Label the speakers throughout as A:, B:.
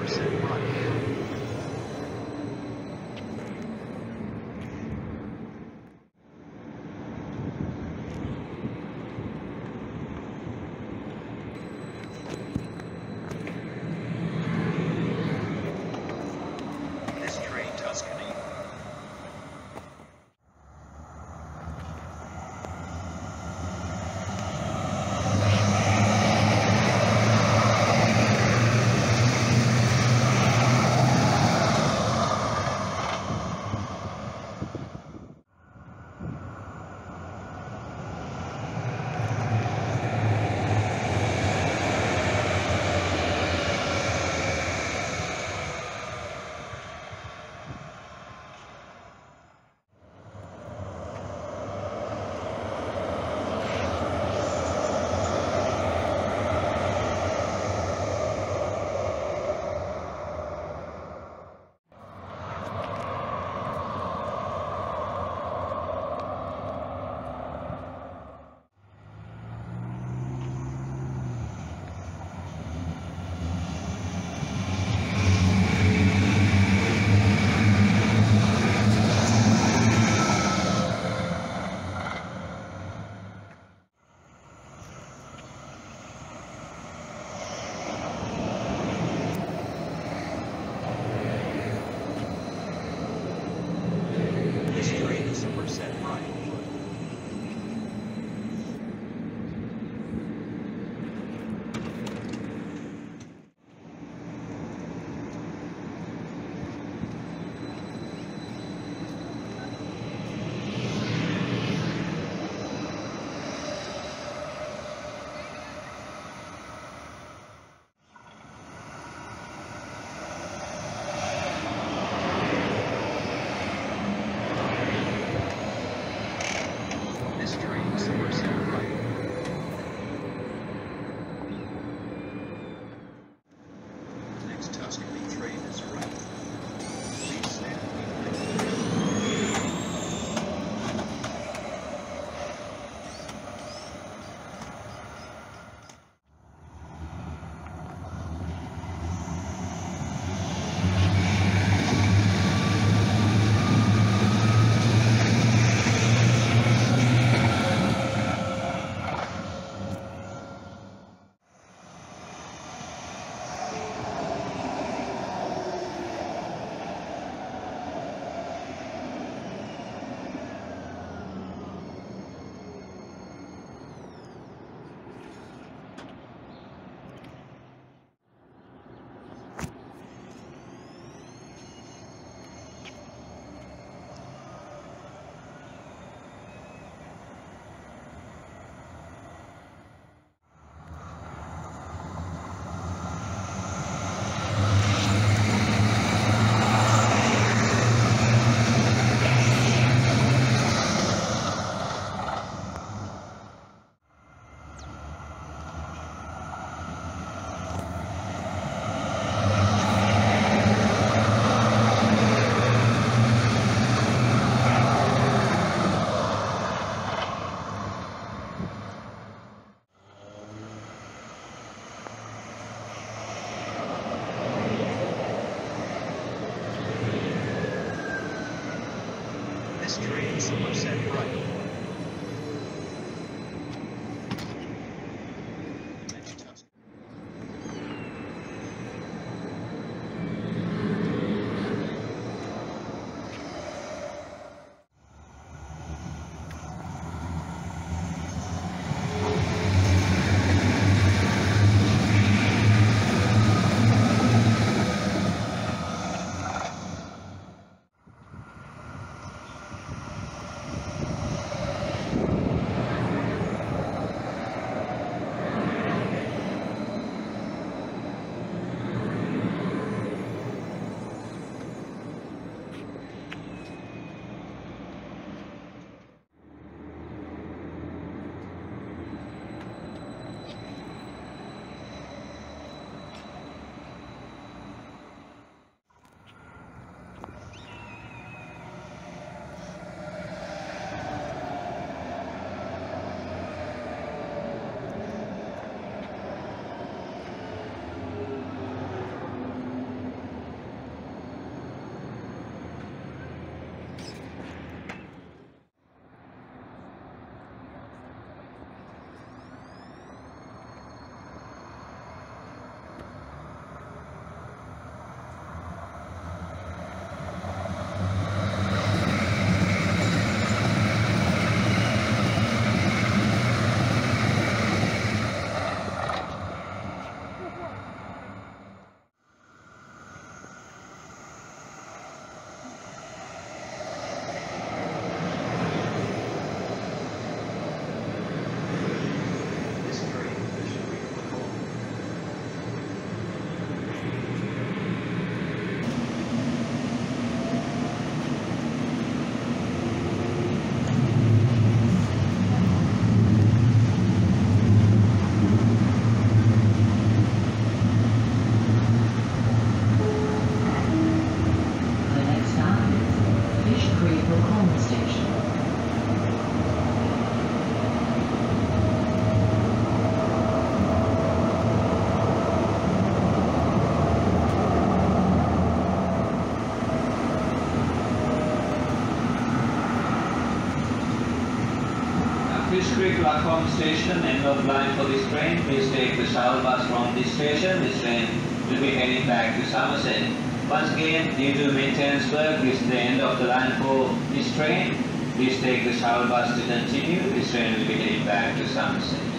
A: percent. This train, Somerset right.
B: Fish Creek Station,
C: end of line for this train. Please take the shuttle bus from this station. This train will be heading back to Somerset. Once again, due to maintenance work, this is the end of the line for this train. Please take the shuttle bus to continue. This train will be heading back to Somerset.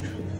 D: Yeah.